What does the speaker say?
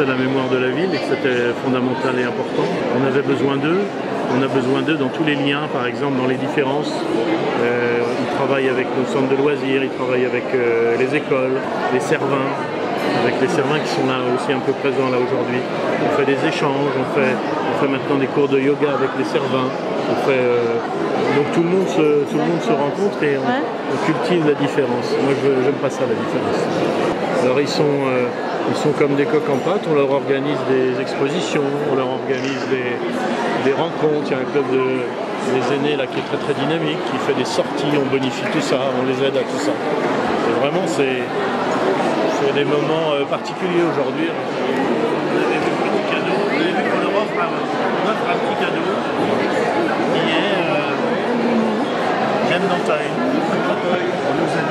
la mémoire de la ville et que c'était fondamental et important. On avait besoin d'eux. On a besoin d'eux dans tous les liens, par exemple dans les différences. Euh, ils travaillent avec nos centres de loisirs, ils travaillent avec euh, les écoles, les servins, avec les servins qui sont là aussi un peu présents là aujourd'hui. On fait des échanges, on fait, on fait maintenant des cours de yoga avec les servins. On fait, euh, donc tout le, monde se, tout le monde se rencontre et on, on cultive la différence. Moi je j'aime pas ça la différence. Alors ils sont, ils sont comme des coques en pâte, on leur organise des expositions, on leur organise des, des rencontres. Il y a un club de, des aînés là qui est très très dynamique, qui fait des sorties, on bonifie tout ça, on les aide à tout ça. Et vraiment c'est c'est des moments euh, particuliers aujourd'hui. Vous avez vu le petit cadeau, vous avez vu qu'on leur offre un, on offre un petit cadeau qui est euh, J'aime dans taille. On nous a